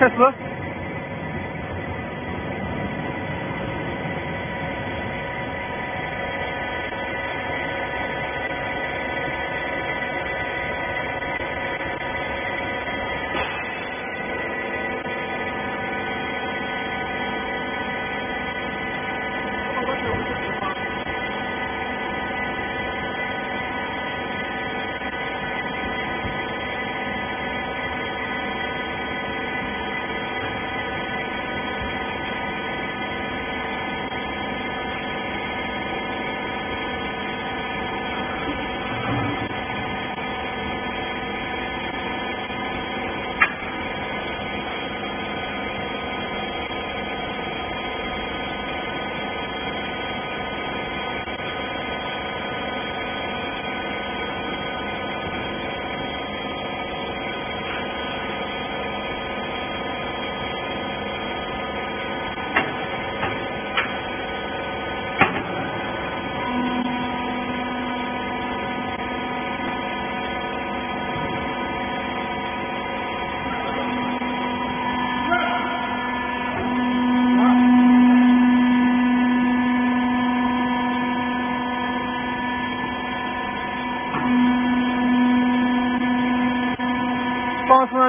Tesla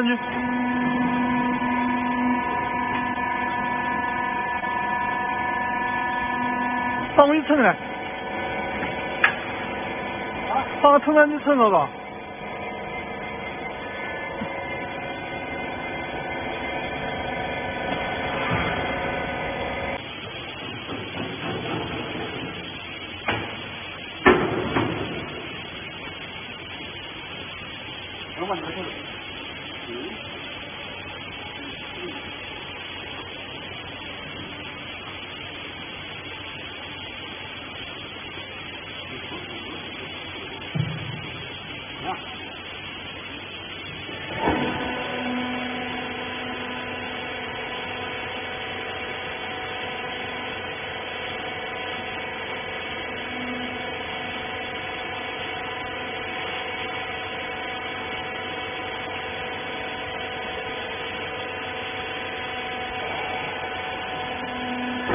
上去。帮我一称来。帮我称上去称了吧。